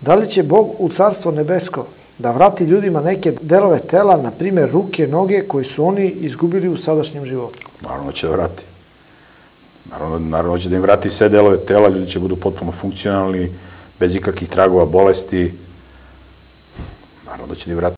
Da li će Bog u carstvo nebesko da vrati ljudima neke delove tela, na primjer ruke, noge, koji su oni izgubili u sadašnjem životu? Naravno da će da vrati. Naravno, naravno da će da im vrati sve delove tela, ljudi će budu potpuno funkcionalni, bez ikakvih tragova bolesti. Naravno da će da im vrati.